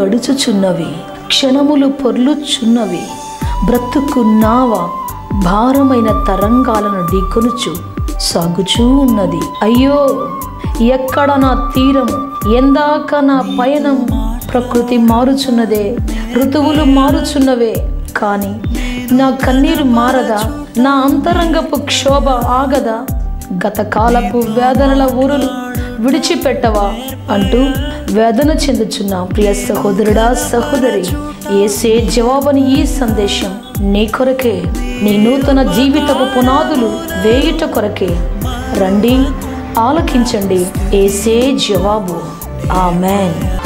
గడుచుచున్నవి క్షణములు పొర్లుచున్నవి. బ్రతుకున్నావా భారమైన తరంగాలను ఢీకొనుచు సాగుచూ ఉన్నది. అయ్యో ఎక్కడ నా తీరము? ఎందాక నా పయనం ప్రకృతి మారుచున్నదే ఋతువులు మారుచున్నవే. కానీ నా కన్నీరు మారదా? నా అంతరంగపు క్షోభ ఆగదా? గతకాలపు వేదనల ఊరులు విడిచిపెట్టవా? అంటూ వేదన చెందుచున్న ప్రియ సహోదరుడా సహోదరి. ఏసే జవాబని ఈ సందేశం నీ కొరకే. నీ నూతన జీవితపు పునాదులు వేయుట కొరకే. రండి ఆలకించండి. ఏసే జవాబు. ఆమెన్. మ్యాన్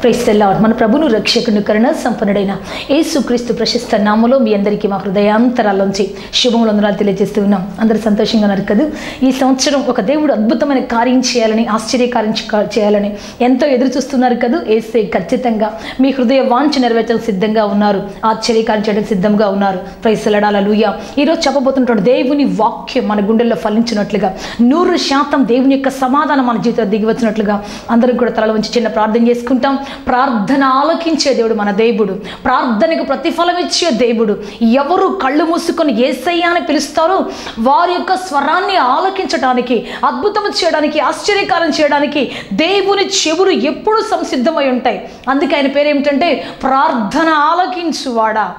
ప్రైస్ మన ప్రభును రక్షకుని కరుణ సంపన్నుడైన యేసుక్రీస్తు ప్రశస్త నామలో మీ అందరికీ మా హృదయాంతరాల్లోంచి శుభములందరాలు తెలియజేస్తూ ఉన్నాం. అందరూ సంతోషంగా ఉన్నారు కదా? ఈ సంవత్సరం ఒక దేవుడు అద్భుతమైన కార్యం చేయాలని ఆశ్చర్యకార్యం చేయాలని ఎంతో ఎదురు చూస్తున్నారు కదా? ఏసే ఖచ్చితంగా మీ హృదయ వాంఛ నెరవేర్చడం సిద్ధంగా ఉన్నారు. ఆశ్చర్యకార్యం చేయడం సిద్ధంగా ఉన్నారు. ప్రైసలడాల లూయ ఈరోజు చెప్పబోతున్నటువంటి దేవుని వాక్యం మన గుండెల్లో ఫలించినట్లుగా నూరు శాతం దేవుని యొక్క సమాధానం మన జీవితంలో దిగి వచ్చినట్లుగా అందరం కూడా తల వంచి చిన్న ప్రార్థన చేసుకుంటాం. ప్రార్థన ఆలోకించే దేవుడు మన దేవుడు. ప్రార్థనకు ప్రతిఫలం ఇచ్చే దేవుడు. ఎవరు కళ్ళు మూసుకొని ఏసయ్య అని పిలుస్తారో వారి యొక్క స్వరాన్ని ఆలోకించడానికి అద్భుతం చేయడానికి ఆశ్చర్యకారం చేయడానికి దేవుని చెవులు ఎప్పుడూ సంసిద్ధమై ఉంటాయి. అందుకే ఆయన పేరు ఏమిటంటే ప్రార్థన ఆలకించువాడా.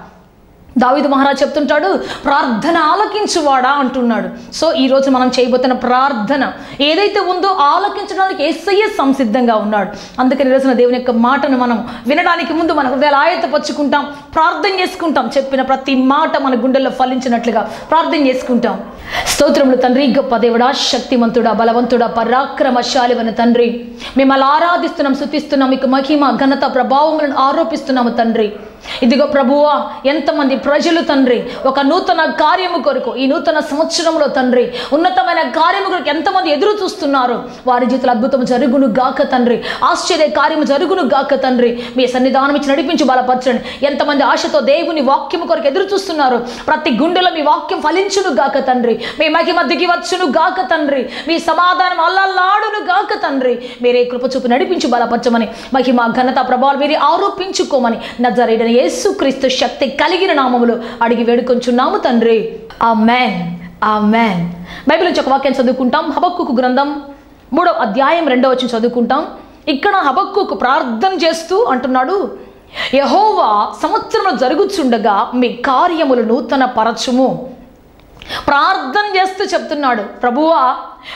దావిదు మహారాజ్ చెప్తుంటాడు ప్రార్థన ఆలకించువాడా? అంటున్నాడు. సో ఈ రోజు మనం చేయబోతున్న ప్రార్థన ఏదైతే ఉందో ఆలకించడానికి ఏసయ్య సంసిద్ధంగా ఉన్నాడు. అందుకని ఈ రోజున దేవుని యొక్క మాటను మనం వినడానికి ముందు మన హృదయాలు ఆయతపరుచుకుంటాం ప్రార్థన చేసుకుంటాం చెప్పిన ప్రతి మాట మన గుండెల్లో ఫలించినట్లుగా ప్రార్థన చేసుకుంటాం. స్తోత్రములు తండ్రి గొప్ప దేవుడా శక్తిమంతుడా బలవంతుడా పరాక్రమశాలివన తండ్రి. మిమ్మల్ని ఆరాధిస్తున్నాం శుతిస్తున్నాం మీకు మహిమ ఘనత ప్రభావములను ఆరోపిస్తున్నాము తండ్రి. ఇదిగో ప్రభువా ఎంతమంది ప్రజలు తండ్రి ఒక నూతన కార్యము కొరకు ఈ నూతన సంవత్సరంలో తండ్రి ఉన్నతమైన కార్యము కొరకు ఎంతమంది ఎదురు చూస్తున్నారు? వారి జీవితంలో అద్భుతం జరుగును గాక తండ్రి ఆశ్చర్య కార్యము జరుగును గాక తండ్రి మీ సన్నిధానం ఇచ్చి నడిపించి బలపరచండి. ఎంతమంది ఆశతో దేవుని వాక్యము కొరకు ఎదురు చూస్తున్నారు? ప్రతి గుండెలో మీ వాక్యం ఫలించును గాక తండ్రి మీ మహిమ దిగి వచ్చును గాక తండ్రి మీ సమాధానం అల్లల్లాడును గాక తండ్రి మీరే కృపచూపు నడిపించి బలపరచమని మహిమ ఘనత ప్రభావాలు మీరే ఆరోపించుకోమని నజరైన యేసుక్రీస్తు శక్తి కలిగిన నామములు అడిగి వేడుకొంచున్నాము తండ్రి. ఆ మ్యాన్ ఆ మ్యాన్ బైబిల్ నుంచి ఒక వాక్యం చదువుకుంటాం. హబక్కుకు గ్రంథం మూడో అధ్యాయం రెండవ వచ్చి చదువుకుంటాం. ఇక్కడ హబక్కుకు ప్రార్థన చేస్తూ అంటున్నాడు యహోవా సంవత్సరంలో జరుగుచుండగా మీ కార్యములు నూతన పరచుము ప్రార్థన చేస్తూ చెప్తున్నాడు ప్రభువా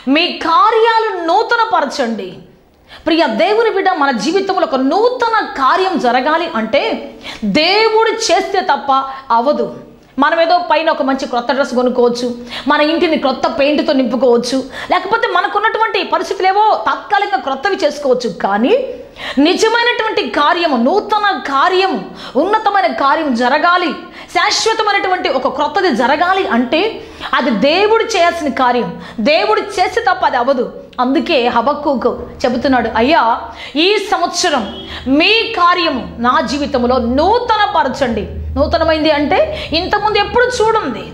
మీ కార్యాలు నూతన పరచండి ప్రియ దేవుని బిడ్డ మన జీవితంలో ఒక నూతన కార్యం జరగాలి అంటే దేవుడు చేస్తే తప్ప అవదు. మనం ఏదో పైన ఒక మంచి క్రొత్త డ్రెస్ కొనుక్కోవచ్చు మన ఇంటిని క్రొత్త పెయింట్తో నింపుకోవచ్చు లేకపోతే మనకున్నటువంటి పరిస్థితులు ఏవో తాత్కాలికంగా క్రొత్తవి చేసుకోవచ్చు. కానీ నిజమైనటువంటి కార్యము నూతన కార్యము ఉన్నతమైన కార్యం జరగాలి శాశ్వతమైనటువంటి ఒక క్రొత్తది జరగాలి అంటే అది దేవుడు చేయాల్సిన కార్యం. దేవుడు చేస్తే తప్ప అది అవ్వదు అందుకే హబక్కుకు చెబుతున్నాడు అయ్యా ఈ సంవత్సరం మీ కార్యము నా జీవితంలో నూతన పరచండి నూతనమైంది అంటే ఇంతకుముందు ఎప్పుడు చూడండి.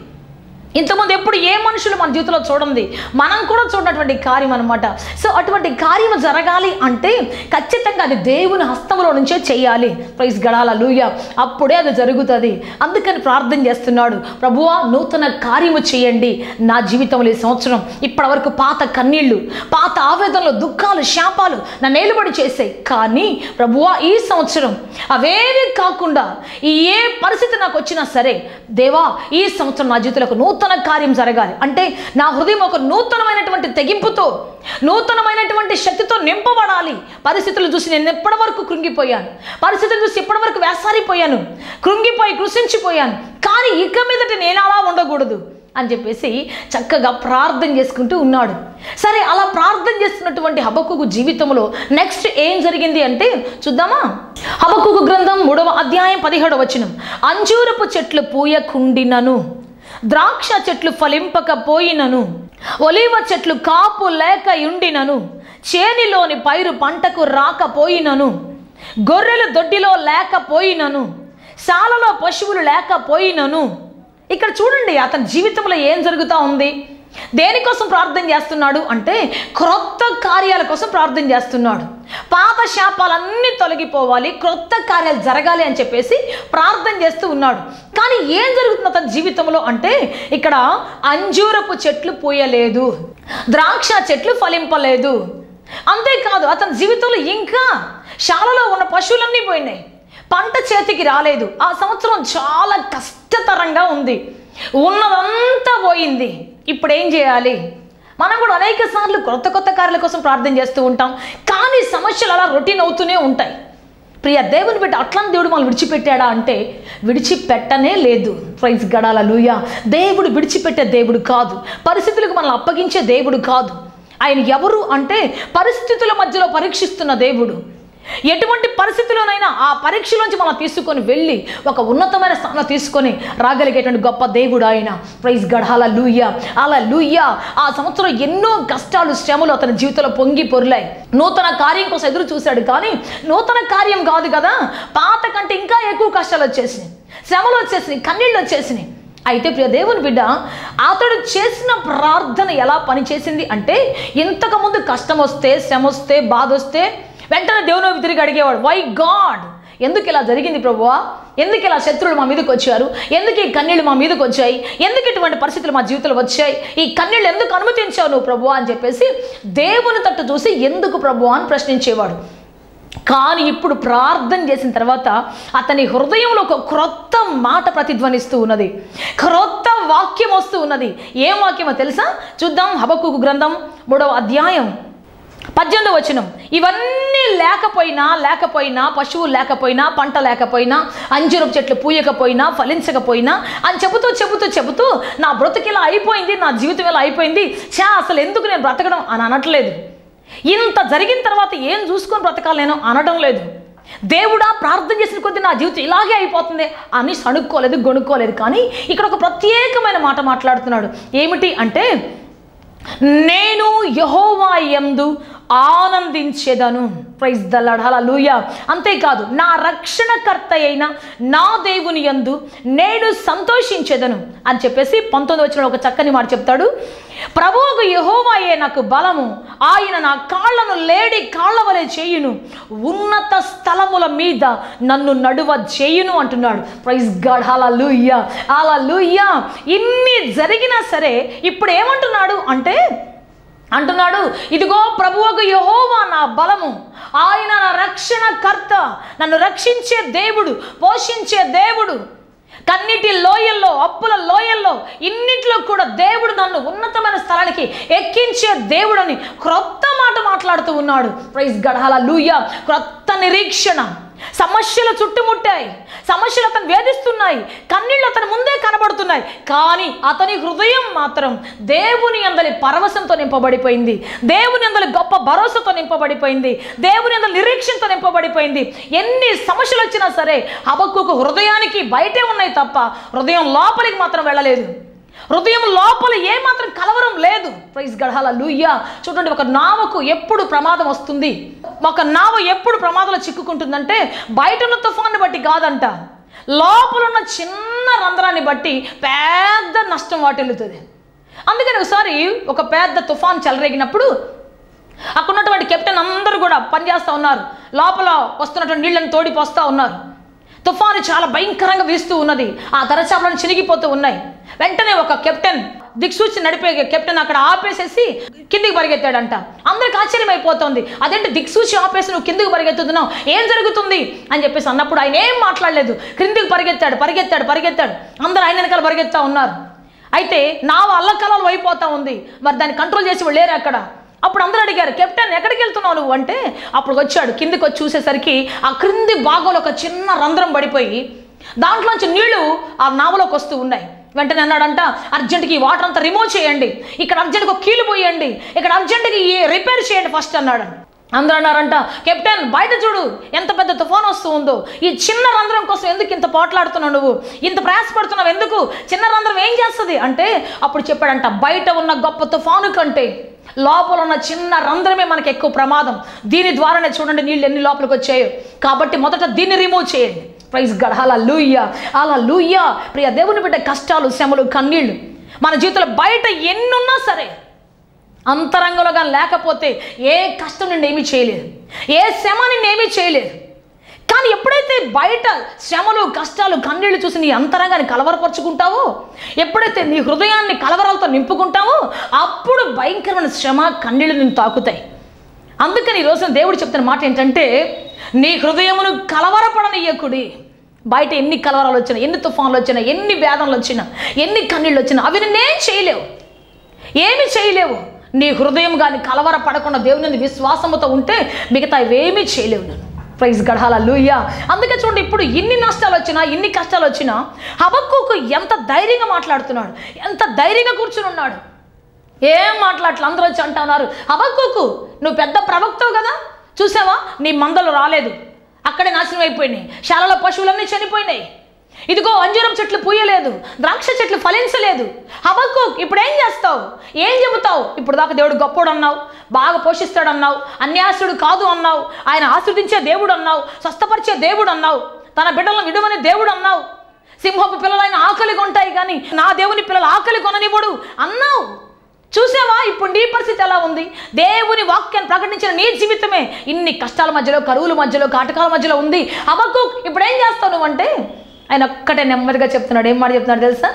ఇంతకుముందు ఎప్పుడు ఏ మనుషులు మన జీవితంలో చూడండి మనం కూడా చూడనటువంటి కార్యం అనమాట సో అటువంటి కార్యం జరగాలి అంటే ఖచ్చితంగా అది దేవుని హస్తంలో నుంచే చేయాలి. ప్రైజ్ గడాల లూయ అప్పుడే అది జరుగుతుంది. అందుకని ప్రార్థన చేస్తున్నాడు. ప్రభువా నూతన కార్యము చేయండి నా జీవితంలో ఈ సంవత్సరం. ఇప్పటి వరకు పాత కన్నీళ్ళు పాత ఆవేదనలు దుఃఖాలు శాపాలు నా నేలుబడి చేసాయి కానీ ప్రభువా ఈ సంవత్సరం అవేవి కాకుండా ఈ ఏ పరిస్థితి నాకు వచ్చినా సరే దేవా ఈ సంవత్సరం నా జీవితంలో నూతన నూతన కార్యం జరగాలి. అంటే నా హృదయం ఒక నూతనమైనటువంటి తెగింపుతో నూతనమైనటువంటి శక్తితో నింపబడాలి. పరిస్థితులు చూసి నేను ఎప్పటి వరకు కృంగిపోయాను. పరిస్థితులు చూసి ఎప్పటి వరకు వేసారిపోయాను కృంగిపోయి కృషించిపోయాను కానీ ఇక మీదట నేను అలా ఉండకూడదు అని చెప్పేసి చక్కగా ప్రార్థన చేసుకుంటూ ఉన్నాడు. సరే అలా ప్రార్థన చేస్తున్నటువంటి హబకుకు జీవితంలో నెక్స్ట్ ఏం జరిగింది అంటే చూద్దామా? హబకుకు గ్రంథం మూడవ అధ్యాయం పదిహేడవ వచనం. అంజూరపు చెట్లు పూయకుండినను. ద్రాక్ష చెట్లు ఫలింపకపోయినను ఒలివ చెట్లు కాపు లేక ఉండినను చేనిలోని పైరు పంటకు రాకపోయినను గొర్రెలు దొడ్డిలో లేకపోయినను శాలలో పశువులు లేకపోయినను. ఇక్కడ చూడండి అతని జీవితంలో ఏం జరుగుతూ ఉంది? దేనికోసం ప్రార్థన చేస్తున్నాడు అంటే క్రొత్త కార్యాల కోసం ప్రార్థన చేస్తున్నాడు. పాత శాపాలన్నీ తొలగిపోవాలి క్రొత్త కార్యాలు జరగాలి అని చెప్పేసి ప్రార్థన చేస్తూ ఉన్నాడు. కానీ ఏం జరుగుతుంది అతని జీవితంలో అంటే ఇక్కడ అంజూరపు చెట్లు పూయలేదు ద్రాక్ష చెట్లు ఫలింపలేదు. అంతేకాదు అతని జీవితంలో ఇంకా శాలలో ఉన్న పశువులన్నీ పోయినాయి. పంట చేతికి రాలేదు. ఆ సంవత్సరం చాలా కష్టతరంగా ఉంది. ఉన్నదంతా పోయింది. ఇప్పుడు ఏం చేయాలి? మనం కూడా అనేక సార్లు కొత్త కొత్త కార్యాల కోసం ప్రార్థన చేస్తూ ఉంటాం. కానీ సమస్యలు అలా రొటీన్ అవుతూనే ఉంటాయి. ప్రియ దేవుని బిడ్డ అట్లాంటి దేవుడు మనం విడిచిపెట్టాడా అంటే విడిచిపెట్టనే లేదు. ప్రైజ్ గడాల లూయ దేవుడు విడిచిపెట్టే దేవుడు కాదు. పరిస్థితులకు మనల్ని అప్పగించే దేవుడు కాదు. ఆయన ఎవరు అంటే పరిస్థితుల మధ్యలో పరీక్షిస్తున్న దేవుడు. ఎటువంటి పరిస్థితుల్లోనైనా ఆ పరీక్షలోంచి మనం తీసుకొని వెళ్ళి ఒక ఉన్నతమైన స్థానం తీసుకొని రాగలిగేటువంటి గొప్ప దేవుడు ఆయన. ప్రైజ్ గడాల లూయ అలా లూయ ఆ సంవత్సరం ఎన్నో కష్టాలు శ్రమలు అతని జీవితంలో పొంగి పొరలాయి. నూతన కార్యం కోసం ఎదురు చూశాడు కానీ నూతన కార్యం కాదు కదా పాత కంటే ఇంకా ఎక్కువ కష్టాలు వచ్చేసినాయి. శ్రమలు వచ్చేసినాయి కన్నీళ్ళు వచ్చేసినాయి. అయితే ప్రియ దేవుని బిడ్డ అతడు చేసిన ప్రార్థన ఎలా పనిచేసింది అంటే ఇంతకుముందు కష్టం వస్తే శ్రమ వస్తే బాధ వస్తే వెంటనే దేవుని తిరిగి అడిగేవాడు వై గాడ్ ఎందుకు ఇలా జరిగింది ప్రభువా? ఎందుకు ఇలా శత్రువులు మా మీదకి వచ్చారు? ఎందుకు ఈ కన్నీళ్ళు మా మీదకి వచ్చాయి? ఎందుకు ఇటువంటి పరిస్థితులు మా జీవితంలో వచ్చాయి? ఈ కన్నీళ్ళు ఎందుకు అనుమతించావు నువ్వు ప్రభువా? అని చెప్పేసి దేవుని తట్టు చూసి ఎందుకు ప్రభువా? అని ప్రశ్నించేవాడు. కానీ ఇప్పుడు ప్రార్థన చేసిన తర్వాత అతని హృదయంలో ఒక క్రొత్త మాట ప్రతిధ్వనిస్తూ ఉన్నది. క్రొత్త వాక్యం వస్తూ ఉన్నది. ఏం వాక్యమో తెలుసా? చూద్దాం హబకుకు గ్రంథం మూడవ అధ్యాయం. పద్దెనిమిది వచనం. ఇవన్నీ లేకపోయినా లేకపోయినా పశువులు లేకపోయినా పంట లేకపోయినా అంజురపు చెట్లు పూయకపోయినా ఫలించకపోయినా అని చెబుతూ చెబుతూ చెబుతూ నా బ్రతుకు ఇలా అయిపోయింది నా జీవితం ఇలా అయిపోయింది చా అసలు ఎందుకు నేను బ్రతకడం అని అనట్లేదు. ఇంత జరిగిన తర్వాత ఏం చూసుకొని బ్రతకాలి నేను అనడం లేదు. దేవుడా ప్రార్థన చేసిన కొద్దీ నా జీవితం ఇలాగే అయిపోతుంది అని సణుక్కోలేదు గొనుక్కోలేదు కానీ ఇక్కడ ఒక ప్రత్యేకమైన మాట మాట్లాడుతున్నాడు. ఏమిటి అంటే నేను యహోవా యందు ఆనందించేదను. ప్రైజ్ దల్లడాల లూయ అంతేకాదు నా రక్షణకర్త అయిన నా దేవుని యందు నేను సంతోషించేదను అని చెప్పేసి పంతొమ్మిది వచ్చిన ఒక చక్కని మాట చెప్తాడు. ప్రభువుకు యహోవా నాకు బలము. ఆయన నా కాళ్ళను లేడి కాళ్ళ వలె చేయును. ఉన్నత స్థలముల మీద నన్ను నడువ చేయును అంటున్నాడు. ప్రైజ్ గాడ్ అలా లూయ్యా అలా లూయ్యా ఇన్ని జరిగినా సరే ఇప్పుడు ఏమంటున్నాడు అంటే అంటున్నాడు ఇదిగో ప్రభువుకు యహోవా నా బలము. ఆయన నా రక్షణకర్త నన్ను రక్షించే దేవుడు పోషించే దేవుడు. కన్నిటి లోయల్లో అప్పుల లోయల్లో ఇన్నిట్లో కూడా దేవుడు నన్ను ఉన్నతమైన స్థలానికి ఎక్కించే దేవుడని క్రొత్త మాట మాట్లాడుతూ ఉన్నాడు. ప్రైజ్ గడాల లూయ క్రొత్త నిరీక్షణ. సమస్యలు చుట్టుముట్టాయి. సమస్యలు అతను వేధిస్తున్నాయి. కన్నీళ్ళు అతని ముందే కనబడుతున్నాయి. కానీ అతని హృదయం మాత్రం దేవుని అందలి పరవశంతో నింపబడిపోయింది. దేవుని అందలి గొప్ప భరోసాతో నింపబడిపోయింది. దేవుని అందలి నిరీక్షణతో నింపబడిపోయింది. ఎన్ని సమస్యలు వచ్చినా సరే హబక్కుకు హృదయానికి బయటే ఉన్నాయి తప్ప హృదయం లోపలికి మాత్రం వెళ్ళలేదు. హృదయం లోపల ఏమాత్రం కలవరం లేదు. ప్రైజ్ గడహాల లూయ్యా చూడండి ఒక నావకు ఎప్పుడు ప్రమాదం వస్తుంది? ఒక నావ ఎప్పుడు ప్రమాదంలో చిక్కుకుంటుందంటే బయట ఉన్న తుఫాన్ని బట్టి కాదంట. లోపల ఉన్న చిన్న రంధ్రాన్ని బట్టి పెద్ద నష్టం వాటిల్లుతుంది. అందుకని ఒకసారి ఒక పెద్ద తుఫాన్ చెలరేగినప్పుడు అక్కడ ఉన్నటువంటి కెప్టెన్ అందరూ కూడా పనిచేస్తూ ఉన్నారు. లోపల వస్తున్నటువంటి నీళ్ళని తోడి పోస్తూ ఉన్నారు. తుఫాను చాలా భయంకరంగా వీస్తూ ఉన్నది. ఆ దరచాపలను చినిగిపోతూ ఉన్నాయి. వెంటనే ఒక కెప్టెన్ దిక్సూచి నడిపే కెప్టెన్ అక్కడ ఆపేసేసి కిందికి పరిగెత్తాడంట. అందరికి ఆశ్చర్యం అయిపోతుంది అదేంటి దిక్సూచి ఆపేసి నువ్వు కిందికి పరిగెత్తుతున్నావు? ఏం జరుగుతుంది? అని చెప్పేసి అన్నప్పుడు ఆయన ఏం మాట్లాడలేదు. క్రిందికి పరిగెత్తాడు పరిగెత్తాడు పరిగెత్తాడు. అందరూ ఆయన వెనకాల పరిగెత్తా ఉన్నారు. అయితే నావ అల్లకలం అయిపోతా ఉంది. మరి దాన్ని కంట్రోల్ చేసి వాళ్ళు లేరు అక్కడ? అప్పుడు అందరూ అడిగారు కెప్టెన్ ఎక్కడికి వెళ్తున్నావు నువ్వు? అంటే అప్పుడు వచ్చాడు. కిందికి వచ్చి చూసేసరికి ఆ క్రింది భాగంలో ఒక చిన్న రంధ్రం పడిపోయి దాంట్లోంచి నీళ్ళు ఆ నావలోకి వస్తూ ఉన్నాయి. వెంటనే అన్నాడంట అర్జెంట్కి ఈ వాటర్ అంతా రిమూవ్ చేయండి. ఇక్కడ అర్జెంట్కి కీలు పోయండి. ఇక్కడ అర్జెంట్కి ఈ రిపేర్ చేయండి ఫస్ట్ అన్నాడు అందరూ అన్నారంట కెప్టెన్ బయట చూడు ఎంత పెద్ద తుఫాన్ వస్తూ ఉందో. ఈ చిన్న రంధ్రం కోసం ఎందుకు ఇంత పోట్లాడుతున్నావు నువ్వు? ఇంత ప్రయాసపడుతున్నావు ఎందుకు? చిన్న రంధ్రం ఏం చేస్తుంది? అంటే అప్పుడు చెప్పాడంట బయట ఉన్న గొప్ప తుఫాను కంటే లోపల ఉన్న చిన్న రంధ్రమే మనకి ఎక్కువ ప్రమాదం. దీని ద్వారానే చూడండి నీళ్ళు ఎన్ని లోపలికి వచ్చాయో. కాబట్టి మొదట దీన్ని రిమూవ్ చేయండి. ప్రైజ్ గడ్ అలా లూయ్య అలా లూయ్య ప్రియ దేవుని బిడ్డ కష్టాలు శ్రమలు కన్నీళ్ళు మన జీవితంలో బయట ఎన్నున్నా సరే అంతరంగంలో కానీ లేకపోతే ఏ కష్టం నిన్ను ఏమీ చేయలేదు. ఏ శ్రమ నిన్ను ఏమీ చేయలేదు. కానీ ఎప్పుడైతే బయట శ్రమలు కష్టాలు కన్నీళ్ళు చూసి నీ అంతరంగాన్ని కలవరపరుచుకుంటావో ఎప్పుడైతే నీ హృదయాన్ని కలవరాలతో నింపుకుంటావో అప్పుడు భయంకరమైన శ్రమ కన్నీళ్ళు నిన్ను తాకుతాయి. అందుకని ఈ రోజున దేవుడు చెప్తున్న మాట ఏంటంటే నీ హృదయమును కలవరపడనీయకుడి. బయట ఎన్ని కలవరాలు వచ్చినా ఎన్ని తుఫాన్లు వచ్చినా ఎన్ని వేదనలు వచ్చినా ఎన్ని కన్నీళ్ళు వచ్చినా అవి నిన్నేం చేయలేవు. ఏమి చేయలేవు. నీ హృదయం కానీ కలవర పడకుండా దేవుని విశ్వాసముతో ఉంటే మిగతా ఇవేమీ చేయలేవు నేను ప్రైజ్ గడాల లూయ్య అందుకే చూడండి ఇప్పుడు ఇన్ని నష్టాలు వచ్చినా ఇన్ని కష్టాలు వచ్చినా హబక్కుకు ఎంత ధైర్యంగా మాట్లాడుతున్నాడు ఎంత ధైర్యంగా కూర్చుని ఉన్నాడు. ఏం మాట్లాడలే అందరూ వచ్చి అంటున్నారు హబక్కుకు నువ్వు పెద్ద ప్రవక్తవు కదా? చూసావా? నీ మందలు రాలేదు. అక్కడే నాశనం అయిపోయినాయి. శాలలో పశువులన్నీ చనిపోయినాయి. ఇదిగో అంజూరం చెట్లు పూయలేదు. ద్రాక్ష చెట్లు ఫలించలేదు. హబక్కు ఇప్పుడు ఏం చేస్తావు? ఏం చెబుతావు? ఇప్పుడు దాకా దేవుడు గొప్పోడు అన్నావు బాగా పోషిస్తాడు అన్నావు అన్యాసుడు కాదు అన్నావు ఆయన ఆశ్రదించే దేవుడు అన్నావు స్వస్థపరిచే దేవుడు అన్నావు తన బిడ్డలను విడువని దేవుడు అన్నావు సింహపు పిల్లలైన ఆకలి కొంటాయి కానీ నా దేవుని పిల్లలు ఆకలి కొననివ్వడు అన్నావు. చూసావా? ఇప్పుడు నీ పరిస్థితి ఎలా ఉంది? దేవుని వాక్యాన్ని ప్రకటించిన నీ జీవితమే ఇన్ని కష్టాల మధ్యలో కరువుల మధ్యలో కాటకాల మధ్యలో ఉంది. అబక్కు ఇప్పుడు ఏం చేస్తావు నువ్వు అంటే ఆయన ఒక్కటే నెమ్మదిగా చెప్తున్నాడు. ఏం మాట చెప్తున్నాడు తెలుసా?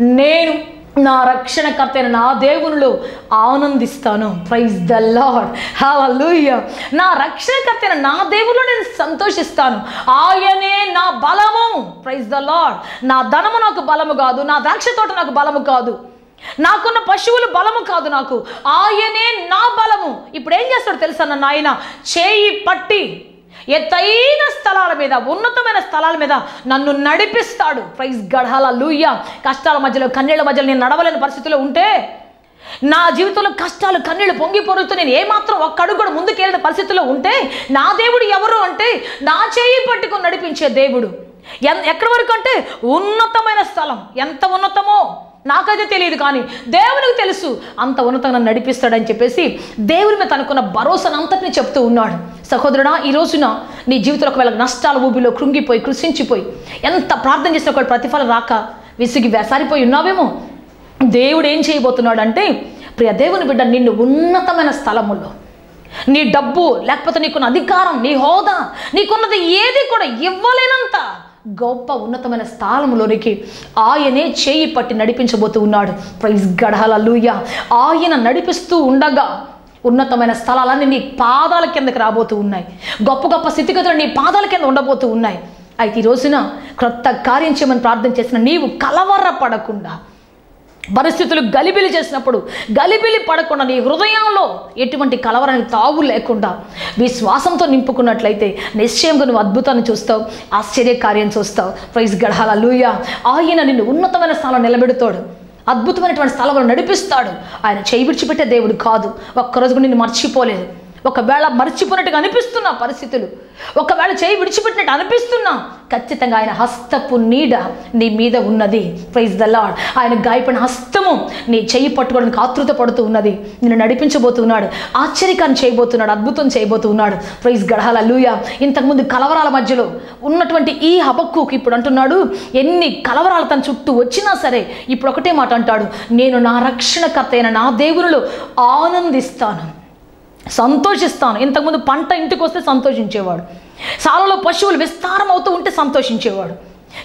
నేను నా రక్షణకర్తైన నా దేవునిలో ఆనందిస్తాను. ప్రైజ్ ద లాడ్ హూయ నా రక్షణకర్తైన నా దేవునిలో నేను సంతోషిస్తాను. ఆయనే నా బలము. ప్రైజ్ ద లాడ్ నా ధనము నాకు బలము కాదు. నా ద్రాక్ష తోట నాకు బలము కాదు. నాకున్న పశువులు బలము కాదు నాకు. ఆయనే నా బలము. ఇప్పుడు ఏం చేస్తాడు తెలుసా నన్ను ఆయన? చేయి పట్టి ఎత్తైన స్థలాల మీద ఉన్నతమైన స్థలాల మీద నన్ను నడిపిస్తాడు. ప్రైజ్ గఢాల లూయ కష్టాల మధ్యలో కన్నీళ్ళ మధ్యలో నేను నడవలేని పరిస్థితిలో ఉంటే నా జీవితంలో కష్టాలు కన్నీళ్ళు పొంగి పొరుగుతూ నేను ఏమాత్రం ఒక్క అడుగు కూడా ముందుకెళ్ళిన పరిస్థితిలో ఉంటే నా దేవుడు ఎవరు అంటే నా చేయి పట్టుకుని నడిపించే దేవుడు. ఎన్ ఎక్కడి వరకు అంటే ఉన్నతమైన స్థలం. ఎంత ఉన్నతమో నాకైతే తెలియదు కానీ దేవునికి తెలుసు. అంత ఉన్నతంగా నడిపిస్తాడని చెప్పేసి దేవుని మీద తనకున్న భరోసాను అంతటిని చెప్తూ ఉన్నాడు. సహోదరుడా ఈ రోజున నీ జీవితంలో ఒకవేళ నష్టాల ఊబిలో కృంగిపోయి కృషించిపోయి ఎంత ప్రార్థన చేసినా ఒకటి ప్రతిఫలం రాక విసిగి వేసారిపోయి ఉన్నావేమో? దేవుడు ఏం చేయబోతున్నాడు అంటే ప్రియ దేవుని బిడ్డ నిన్ను ఉన్నతమైన స్థలముల్లో నీ డబ్బు లేకపోతే నీకున్న అధికారం నీ హోదా నీకున్నది ఏది కూడా ఇవ్వలేనంత గొప్ప ఉన్నతమైన స్థానంలోనికి ఆయనే చేయి పట్టి నడిపించబోతూ ఉన్నాడు. ప్రైజ్ గడహలూయ ఆయన నడిపిస్తూ ఉండగా ఉన్నతమైన స్థలాలన్నీ నీ పాదాల కిందకి రాబోతూ ఉన్నాయి. గొప్ప గొప్ప స్థితిగతులు నీ పాదాల కింద ఉండబోతూ ఉన్నాయి. అయితే ఈ రోజున క్రొత్త కార్యం చేయమని ప్రార్థన చేసిన నీవు కలవరపడకుండా పరిస్థితులు గలిబిలి చేసినప్పుడు గలిబిలి పడకుండా నీ హృదయంలో ఎటువంటి కలవరానికి తావు లేకుండా విశ్వాసంతో నింపుకున్నట్లయితే నిశ్చయంగా నువ్వు అద్భుతాన్ని చూస్తావు ఆశ్చర్య కార్యం చూస్తావు. ప్రైజ్ గడహాల లూయ ఆయన నిన్ను ఉన్నతమైన స్థలంలో నిలబెడతాడు. అద్భుతమైనటువంటి స్థలంలో నడిపిస్తాడు. ఆయన చేయి విడిచిపెట్టే దేవుడు కాదు. ఒక్కరోజు కూడా నిన్ను మర్చిపోలేదు. ఒకవేళ మర్చిపోయినట్టుగా అనిపిస్తున్న పరిస్థితులు ఒకవేళ చేయి విడిచిపెట్టినట్టు అనిపిస్తున్నా ఖచ్చితంగా ఆయన హస్తపు నీడ నీ మీద ఉన్నది. ప్రైజ్ ద లాడ్ ఆయన గాయపడిన హస్తము నీ చేయి పట్టుకోవడానికి ఆతృత పడుతూ ఉన్నది. నిన్ను నడిపించబోతున్నాడు. ఆశ్చర్యకాన్ని చేయబోతున్నాడు. అద్భుతం చేయబోతున్నాడు. ప్రైజ్ గడహాల లూయ ఇంతకుముందు కలవరాల మధ్యలో ఉన్నటువంటి ఈ హబక్కుకి ఇప్పుడు అంటున్నాడు ఎన్ని కలవరాలు తన చుట్టూ వచ్చినా సరే ఇప్పుడు ఒకటే మాట అంటాడు నేను నా రక్షణకర్త అయిన నా దేవునిలో ఆనందిస్తాను. సంతోషిస్తాను. ఇంతకుముందు పంట ఇంటికి వస్తే సంతోషించేవాడు. సాలలో పశువులు విస్తారం అవుతూ ఉంటే సంతోషించేవాడు.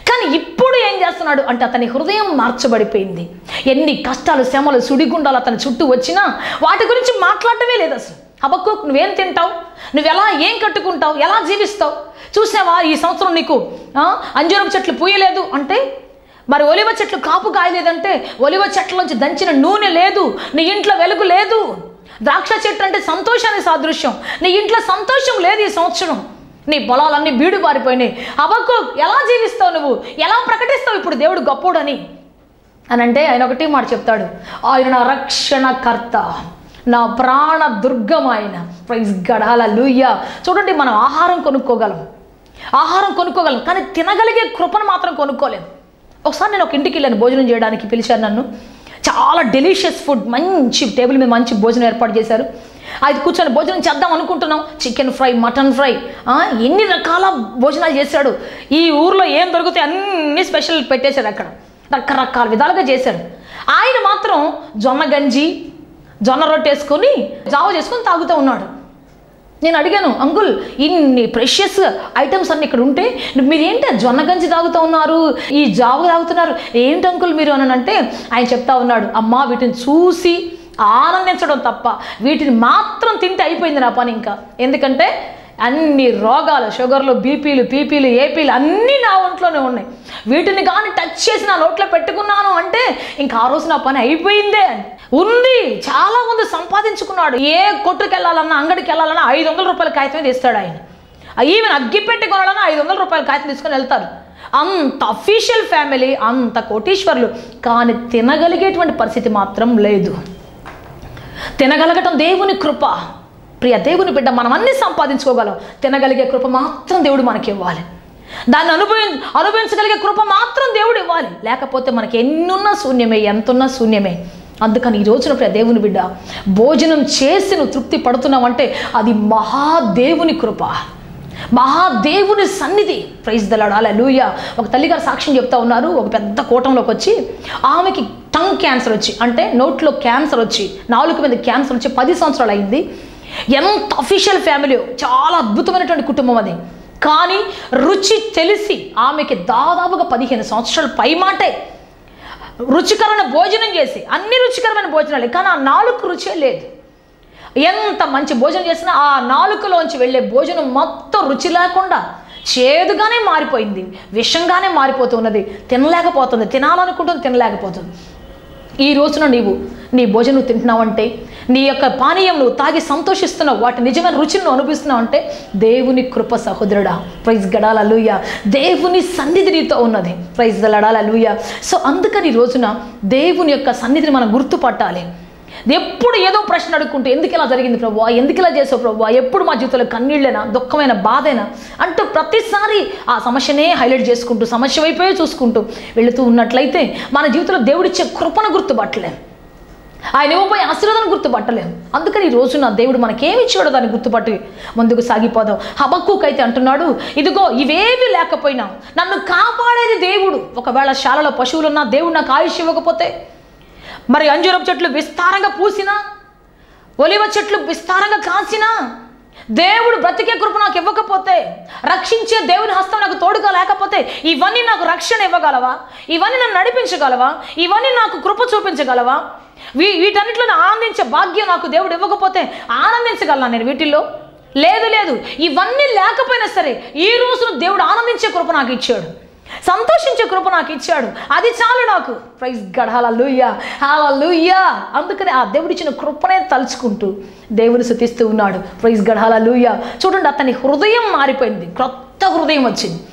కానీ ఇప్పుడు ఏం చేస్తున్నాడు అంటే అతని హృదయం మార్చబడిపోయింది. ఎన్ని కష్టాలు శ్రమలు సుడిగుండాలు అతని చుట్టూ వచ్చినా వాటి గురించి మాట్లాడటమే లేదు అసలు. అబ్బక్కు నువ్వేం తింటావు? నువ్వు ఎలా ఏం కట్టుకుంటావు? ఎలా జీవిస్తావు? చూసావా ఈ సంవత్సరం నీకు అంజూరం చెట్లు పూయలేదు అంటే? మరి ఒలివ చెట్లు కాపు కాయలేదంటే ఒలివ చెట్ల నుంచి దంచిన నూనె లేదు నీ ఇంట్లో వెలుగు లేదు. ద్రాక్ష చెట్టు అంటే సంతోషానికి సాదృశ్యం. నీ ఇంట్లో సంతోషం లేదు ఈ సంవత్సరం. నీ పొలాలన్నీ బీడు పారిపోయినాయి. అబక్కు ఎలా జీవిస్తావు నువ్వు? ఎలా ప్రకటిస్తావు ఇప్పుడు దేవుడు గొప్పోడని? అని అంటే ఆయన ఒకటి మాట చెప్తాడు. ఆయన నా రక్షణకర్త నా ప్రాణ దుర్గం ఆయన. ప్రైజ్ గడాల లూయ చూడండి మనం ఆహారం కొనుక్కోగలం. ఆహారం కొనుక్కోగలం కానీ తినగలిగే కృపను మాత్రం కొనుక్కోలేము ఒకసారి నేను ఒక ఇంటికి వెళ్ళాను భోజనం చేయడానికి పిలిచాను నన్ను. చాలా డెలిషియస్ ఫుడ్ మంచి టేబుల్ మీద మంచి భోజనం ఏర్పాటు చేశారు. అది కూర్చొని భోజనం చేద్దాం అనుకుంటున్నాం. చికెన్ ఫ్రై మటన్ ఫ్రై ఎన్ని రకాల భోజనాలు చేశాడు. ఈ ఊర్లో ఏం దొరుకుతాయి అన్ని స్పెషల్ పెట్టేశారు అక్కడ. రకరకాల విధాలుగా చేశారు. ఆయన మాత్రం జొన్న గంజి జొన్న రొట్టేసుకొని జావ చేసుకొని తాగుతూ ఉన్నాడు. నేను అడిగాను అంకుల్ ఇన్ని ప్రెషియస్ ఐటమ్స్ అన్ని ఇక్కడ ఉంటే మీరేంటి జొన్న గంజి తాగుతూ ఉన్నారు? ఈ జావ తాగుతున్నారు? ఏంటి అంకుల్ మీరు? అని అంటే ఆయన చెప్తా ఉన్నాడు అమ్మా వీటిని చూసి ఆనందించడం తప్ప వీటిని మాత్రం తింటే అయిపోయింది నా పని ఇంకా. ఎందుకంటే అన్ని రోగాలు షుగర్లు బీపీలు పీపీలు ఏపీలు అన్నీ నా ఒంట్లోనే ఉన్నాయి. వీటిని కానీ టచ్ చేసి నా నోట్లో పెట్టుకున్నాను అంటే ఇంకా ఆ రోజు నా పని అయిపోయిందే అని. ఉంది చాలా మంది సంపాదించుకున్నాడు. ఏ కొట్టుకు వెళ్ళాలన్నా అంగడికి వెళ్ళాలన్నా ఐదు వందల రూపాయల కాగితం తీస్తాడు ఆయన. ఈవెన్ అగ్గిపెట్టి కొనాలన్నా ఐదు వందల రూపాయల కాగితం తీసుకొని వెళ్తారు. అంత అఫీషియల్ ఫ్యామిలీ అంత కోటీశ్వర్లు. కానీ తినగలిగేటువంటి పరిస్థితి మాత్రం లేదు. తినగలగటం దేవుని కృప. ప్రియ దేవుని బిడ్డ మనం అన్ని సంపాదించుకోగలం. తినగలిగే కృప మాత్రం దేవుడు మనకి ఇవ్వాలి. దాన్ని అనుభవి అనుభవించగలిగే కృప మాత్రం దేవుడు ఇవ్వాలి. లేకపోతే మనకి ఎన్నున్నా శూన్యమే ఎంతున్నా శూన్యమే. అందుకని ఈ రోజున ప్రియ దేవుని బిడ్డ భోజనం చేసి నువ్వు తృప్తి పడుతున్నావంటే అది మహాదేవుని కృప. మహాదేవుని సన్నిధి. ప్రైజ్ దలాడాల లూయ ఒక తల్లిగారు సాక్ష్యం చెప్తా ఉన్నారు. ఒక పెద్ద కూటంలోకి వచ్చి ఆమెకి టంగ్ క్యాన్సర్ వచ్చి అంటే నోట్లో క్యాన్సర్ వచ్చి నాలుగు మీద క్యాన్సర్ వచ్చి పది సంవత్సరాలు అయింది. ఎంత అఫీషియల్ ఫ్యామిలీ చాలా అద్భుతమైనటువంటి కుటుంబం అది. కానీ రుచి తెలిసి ఆమెకి దాదాపుగా పదిహేను సంవత్సరాలు పై మాటే. రుచికరమైన భోజనం చేసి అన్ని రుచికరమైన భోజనాలు కానీ ఆ నాలుగు రుచే లేదు. ఎంత మంచి భోజనం చేసినా ఆ నాలుకలోంచి వెళ్ళే భోజనం మొత్తం రుచి లేకుండా చేదుగానే మారిపోయింది. విషంగానే మారిపోతున్నది తినలేకపోతుంది. తినాలనుకుంటుంది తినలేకపోతుంది. ఈ రోజున నీవు నీ భోజనం తింటున్నావంటే నీ యొక్క పానీయం నువ్వు తాగి సంతోషిస్తున్నావు వాటి నిజమైన రుచిని నువ్వు అనుభవిస్తున్నావు అంటే దేవుని కృప సహోదరుడా ప్రైజ్ గడాల లూయ దేవుని సన్నిధి నీతో ఉన్నది. ప్రైజ్ గడాల లూయ సో అందుకని రోజున దేవుని యొక్క సన్నిధిని మనం గుర్తుపట్టాలి. ఎప్పుడు ఏదో ప్రశ్న అడుక్కుంటూ ఎందుకు ఇలా జరిగింది ప్రభు? ఎందుకు ఇలా చేసావు ప్రభు? ఎప్పుడు మా జీవితంలో కన్నీళ్ళైనా దుఃఖమైన బాధైనా? అంటూ ప్రతిసారి ఆ సమస్యనే హైలైట్ చేసుకుంటూ సమస్య వైపే చూసుకుంటూ వెళుతూ ఉన్నట్లయితే మన జీవితంలో దేవుడిచ్చే కృపను గుర్తుపట్టలేం. ఆయన ఇవ్వబోయే ఆశీర్వాదాన్ని గుర్తుపట్టలేం. అందుకని ఈ రోజున దేవుడు మనకేమి ఇచ్చాడో దాన్ని గుర్తుపట్టి ముందుకు సాగిపోదాం. హబక్కుకైతే అంటున్నాడు ఇదిగో ఇవేవి లేకపోయినా నన్ను కాపాడేది దేవుడు. ఒకవేళ శాలలో పశువులున్నా దేవుడు నాకు ఆయుష్ ఇవ్వకపోతే మరి అంజూరపు చెట్లు విస్తారంగా పూసినా ఒలివ చెట్లు విస్తారంగా కాసినా దేవుడు బ్రతికే కృప నాకు ఇవ్వకపోతే రక్షించే దేవుని హస్తం నాకు తోడుగా లేకపోతే ఇవన్నీ నాకు రక్షణ ఇవ్వగలవా? ఇవన్నీ నన్ను నడిపించగలవా? ఇవన్నీ నాకు కృప చూపించగలవా? వీ వీటన్నిటిలో ఆనందించే భాగ్యం నాకు దేవుడు ఇవ్వకపోతే ఆనందించగలనా నేను వీటిల్లో? లేదు లేదు. ఇవన్నీ లేకపోయినా సరే ఈ రోజున దేవుడు ఆనందించే కృప నాకు ఇచ్చాడు. సంతోషించే కృప నాకు ఇచ్చాడు. అది చాలు నాకు. ప్రైజ్ గడ్ హలలుయ్యా హలలుయ్యా అందుకని ఆ దేవుడిచ్చిన కృపనే తలుచుకుంటూ దేవుని శుతిస్తూ ఉన్నాడు. ప్రైజ్ గడ్ హలలుయ్యా చూడండి అతని హృదయం మారిపోయింది. క్రొత్త హృదయం వచ్చింది.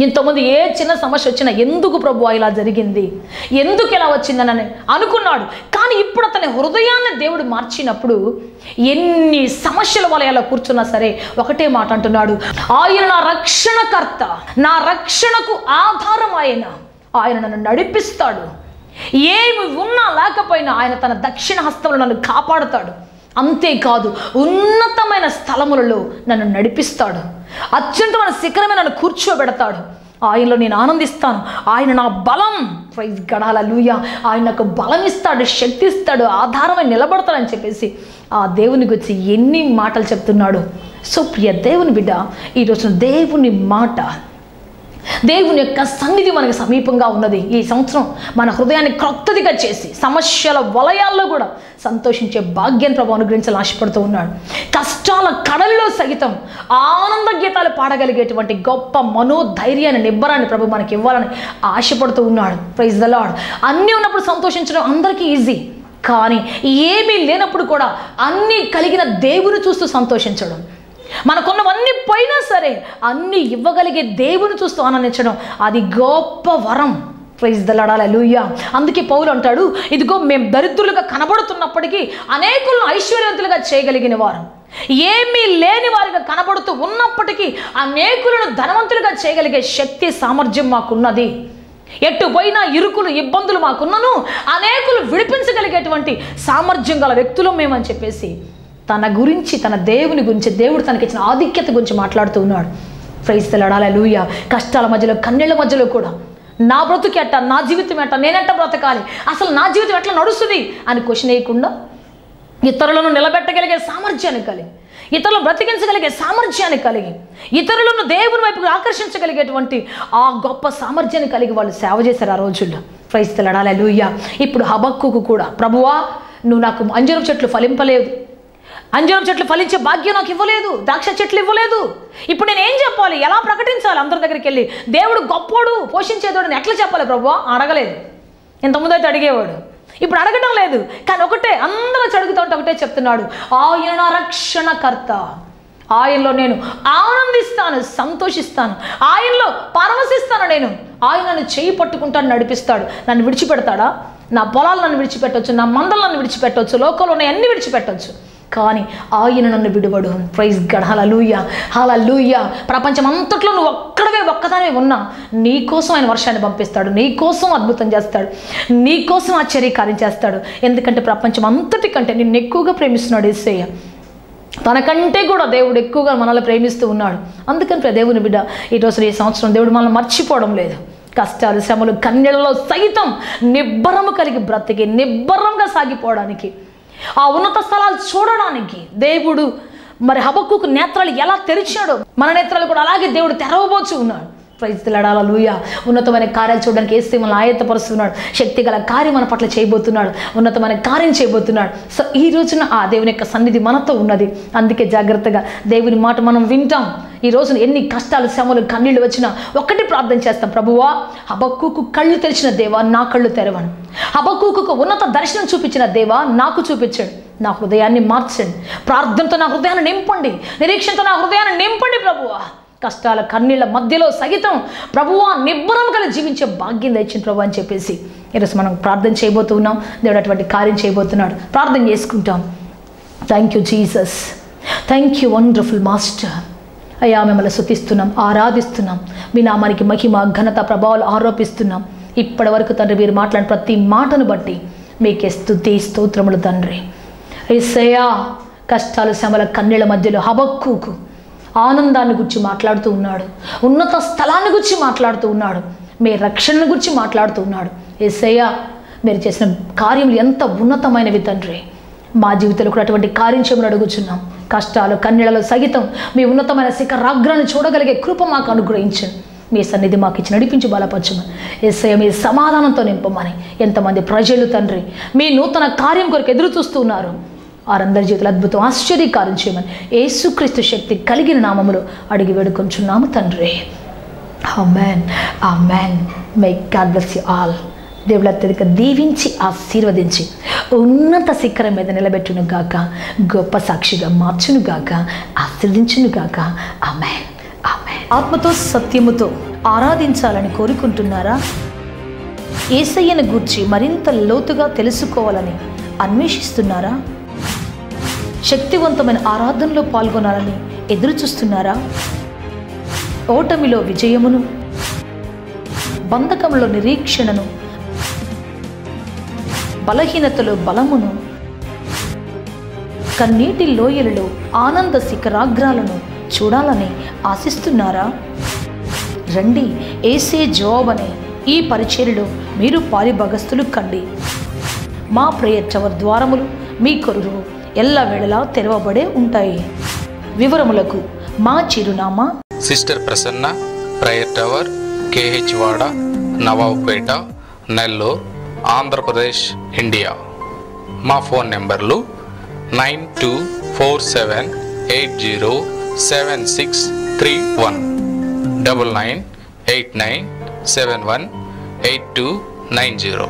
ఇంతకుముందు ఏ చిన్న సమస్య వచ్చినా ఎందుకు ప్రభు ఇలా జరిగింది? ఎందుకు ఇలా వచ్చిందని అనుకున్నాడు. కానీ ఇప్పుడు అతని హృదయాన్ని దేవుడు మార్చినప్పుడు ఎన్ని సమస్యల వలయాలో కూర్చున్నా సరే ఒకటే మాట అంటున్నాడు. ఆయన నా రక్షణకర్త నా రక్షణకు ఆధారం ఆయన. ఆయన నన్ను నడిపిస్తాడు. ఏమి ఉన్నా లేకపోయినా ఆయన తన దక్షిణ హస్తంలో నన్ను కాపాడుతాడు. అంతేకాదు ఉన్నతమైన స్థలములలో నన్ను నడిపిస్తాడు. అత్యంతమైన శిఖరమే నన్ను కూర్చోబెడతాడు. ఆయనలో నేను ఆనందిస్తాను. ఆయన నా బలం. ప్రైజ్ గడాల లూయ ఆయన నాకు బలం ఇస్తాడు శక్తి ఇస్తాడు ఆధారమై నిలబడతాడని చెప్పేసి ఆ దేవుని గురించి ఎన్ని మాటలు చెప్తున్నాడు. సో ప్రియ దేవుని బిడ్డ ఈరోజు దేవుని మాట దేవుని యొక్క సన్నిధి మనకు సమీపంగా ఉన్నది. ఈ సంవత్సరం మన హృదయాన్ని క్రొత్తదిగా చేసి సమస్యల వలయాల్లో కూడా సంతోషించే భాగ్యం ప్రభు అనుగ్రహించాలని ఆశపడుతూ ఉన్నాడు. కష్టాల కడలిలో సహితం ఆనంద గీతాలు పాడగలిగేటువంటి గొప్ప మనోధైర్యాన్ని నిబ్బరాన్ని ప్రభు మనకి ఇవ్వాలని ఆశపడుతూ ఉన్నాడు. ప్రైజ్ ద లాడ్ అన్నీ ఉన్నప్పుడు సంతోషించడం అందరికీ ఈజీ కానీ ఏమీ లేనప్పుడు కూడా అన్నీ కలిగిన దేవుని చూస్తూ సంతోషించడం. మనకున్నవన్నీ పోయినా సరే అన్నీ ఇవ్వగలిగే దేవుని చూస్తూ ఆనందించడం అది గొప్ప వరం. ప్రైజ్ దలాడాల లూయ అందుకే పౌలు అంటాడు ఇదిగో మేము దరిద్రులుగా కనబడుతున్నప్పటికీ అనేకులను ఐశ్వర్యవంతులుగా చేయగలిగిన వారు. ఏమీ లేని వారిగా కనబడుతూ ఉన్నప్పటికీ అనేకులను ధనవంతులుగా చేయగలిగే శక్తి సామర్థ్యం మాకున్నది. ఎటు పోయినా ఇరుకులు ఇబ్బందులు మాకున్నను అనేకులు విడిపించగలిగేటువంటి సామర్థ్యం గల వ్యక్తులు మేమని చెప్పేసి తన గురించి తన దేవుని గురించి దేవుడు తనకిచ్చిన ఆధిక్యత గురించి మాట్లాడుతూ ఉన్నాడు. ప్రైజ్ లూయ కష్టాల మధ్యలో కన్నెళ్ళ మధ్యలో కూడా. నా బ్రతుకు ఎట్ట నా జీవితం ఎట్ట నేనెట్ట బ్రతకాలి? అసలు నా జీవితం ఎట్లా నడుస్తుంది? అని క్వశ్చన్ వేయకుండా ఇతరులను నిలబెట్టగలిగే సామర్థ్యాన్ని కలిగి ఇతరులను బ్రతికించగలిగే సామర్థ్యాన్ని కలిగి ఇతరులను దేవుని వైపుకు ఆకర్షించగలిగేటువంటి ఆ గొప్ప సామర్థ్యాన్ని కలిగి వాళ్ళు సేవ చేశారు ఆ రోజుల్లో. ప్రైజ్ లూయ ఇప్పుడు హబక్కుకు కూడా ప్రభువా నువ్వు నాకు అంజరం చెట్లు ఫలింపలేదు. అంజనం చెట్లు ఫలించే భాగ్యం నాకు ఇవ్వలేదు ద్రాక్ష చెట్లు ఇవ్వలేదు. ఇప్పుడు నేను ఏం చెప్పాలి? ఎలా ప్రకటించాలి? అందరి దగ్గరికి వెళ్ళి దేవుడు గొప్పోడు పోషించేదోడు ఎట్లా చెప్పాలి ప్రభు అడగలేదు. ఇంతకుముందు అయితే అడిగేవాడు. ఇప్పుడు అడగడం లేదు. కానీ ఒకటే అందరూ చడుగుతూ ఉంటే ఒకటే చెప్తున్నాడు. ఆయన రక్షణకర్త ఆయనలో నేను ఆనందిస్తాను సంతోషిస్తాను. ఆయనలో పరవశిస్తాను నేను. ఆయన నన్ను చేయి పట్టుకుంటాను నడిపిస్తాడు. నన్ను విడిచిపెడతాడా? నా పొలాలు నన్ను విడిచిపెట్టవచ్చు నా మందలు నన్ను విడిచిపెట్టవచ్చు లోకంలో ఉన్న అన్ని విడిచిపెట్టవచ్చు కానీ ఆయన నన్ను విడువడు. ప్రైజ్ గడ్ హలలుయ హలలుయ ప్రపంచం అంతట్లో నువ్వు ఒక్కడవే ఒక్కదానే ఉన్నా నీకోసం ఆయన వర్షాన్ని పంపిస్తాడు నీకోసం అద్భుతం చేస్తాడు నీకోసం ఆశ్చర్యకార్యం చేస్తాడు. ఎందుకంటే ప్రపంచం అంతటి కంటే నిన్ను ఎక్కువగా ప్రేమిస్తున్నాడు ఏసయ్య. తనకంటే కూడా దేవుడు ఎక్కువగా మనల్ని ప్రేమిస్తూ ఉన్నాడు. అందుకని దేవుని బిడ్డ ఈరోజు ఈ సంవత్సరం దేవుడు మనల్ని మర్చిపోవడం లేదు. కష్టాలు శ్రమలు కన్నెలలో సైతం నిబ్బరము కలిగి బ్రతికి నిబ్బరంగా సాగిపోవడానికి ఆ ఉన్నత స్థలాలు చూడడానికి దేవుడు మరి హబక్కుకు నేత్రాలు ఎలా తెరిచాడో మన నేత్రాలు కూడా అలాగే దేవుడు తెరవబోచు ఉన్నాడు. ప్రైజ్లాడాల లూయ ఉన్నతమైన కార్యాలు చూడడానికి వేస్తే మనల్ని ఆయత్తపరుస్తున్నాడు శక్తి గల కార్యం మన పట్ల చేయబోతున్నాడు. ఉన్నతమైన కార్యం చేయబోతున్నాడు. సో ఈ రోజున ఆ దేవుని యొక్క సన్నిధి మనతో ఉన్నది. అందుకే జాగ్రత్తగా దేవుని మాట మనం వింటాం. ఈ రోజున ఎన్ని కష్టాలు శ్రమలు కన్నీళ్ళు వచ్చినా ఒక్కటి ప్రార్థన చేస్తాం. ప్రభువా హబక్కుకు కళ్ళు తెరిచిన దేవా నా కళ్ళు తెరవను. హబక్కుకు ఉన్నత దర్శనం చూపించిన దేవా నాకు చూపించాడు. నా హృదయాన్ని మార్చండి. ప్రార్థనతో నా హృదయాన్ని నింపండి. నిరీక్షణతో నా హృదయాన్ని నింపండి ప్రభువా. కష్టాల కన్నీళ్ళ మధ్యలో సహితం ప్రభువా నిబ్బరం కలిగి జీవించే భాగ్యం తెచ్చిన ప్రభు అని చెప్పేసి ఈరోజు మనం ప్రార్థన చేయబోతున్నాం. దేవుడు అటువంటి కార్యం చేయబోతున్నాడు. ప్రార్థన చేసుకుంటాం. Thank you Jesus thank you wonderful master అయ్యా మిమ్మల్ని శుతిస్తున్నాం ఆరాధిస్తున్నాం. మీ నామానికి మహిమ ఘనత ప్రభావాలు ఆరోపిస్తున్నాం. ఇప్పటి వరకు తండ్రి మీరు మాట్లాడిన ప్రతి మాటను బట్టి మీకే స్థుతి స్తోత్రములు తండ్రి. ఏసయ్యా కష్టాలు శ్రమల కన్నీళ్ళ మధ్యలో హబక్కుకు ఆనందాన్ని గురించి మాట్లాడుతూ ఉన్నాడు. ఉన్నత స్థలాన్ని గురించి మాట్లాడుతూ ఉన్నాడు. మీ రక్షణను గురించి మాట్లాడుతూ ఉన్నాడు. ఏసయ్య మీరు చేసిన కార్యములు ఎంత ఉన్నతమైనవి తండ్రి. మా జీవితంలో కూడా అటువంటి కార్యం చేయమని అడుగుచున్నాం. కష్టాలు కన్నీళ్ళలో సహితం మీ ఉన్నతమైన శిఖరాగ్రాన్ని చూడగలిగే కృప మాకు అనుగ్రహించండి. మీ సన్నిధి మాకు ఇచ్చి నడిపించి బలపరచమని. ఎస్ఐ మీ సమాధానంతో నింపమని. ఎంతమంది ప్రజలు తండ్రి మీ నూతన కార్యం కొరకు ఎదురు చూస్తున్నారు వారందరి జీవితంలో అద్భుతం ఆశ్చర్యకారం చేయమని యేసుక్రీస్తు శక్తి కలిగిన నామములో అడిగి వేడుకొంచున్నాము తండ్రి. మ్యాన్ ఆ man my God bless you all దేవుడు అత్యధిక దీవించి ఆశీర్వదించి ఉన్నత శిఖరం మీద నిలబెట్టును గాక గొప్ప సాక్షిగా మార్చును గాక ఆశీర్వదించును గాక. ఆమెన్. ఆమె ఆత్మతో సత్యముతో ఆరాధించాలని కోరుకుంటున్నారా? ఏసయ్యను గూర్చి మరింత లోతుగా తెలుసుకోవాలని అన్వేషిస్తున్నారా? శక్తివంతమైన ఆరాధనలో పాల్గొనాలని ఎదురు చూస్తున్నారా ఓటమిలో విజయమును బంధకంలో నిరీక్షణను బలహీనతలో బలమును కన్నీటి లోయలలో ఆనంద శిఖరాగ్రాలను చూడాలని ఆశిస్తున్నారా? రండి ఏసే జవాబ్ అనే ఈ పరిచర్యలో మీరు పాలిభగస్తులు కండి. మా ప్రేయర్ చవర్ ద్వారములు మీ కొరువు. ఎల్లవేళలా తెరవబడే ఉంటాయి. వివరములకు మా చిరునామా sister Prasanna prayer tower KH వాడ నవాబుపేట నెల్లూరు ఆంధ్రప్రదేశ్ ఇండియా. మా ఫోన్ నెంబర్లు nine two four seven eight zero seven six three one double nine eight nine seven one eight two nine zero.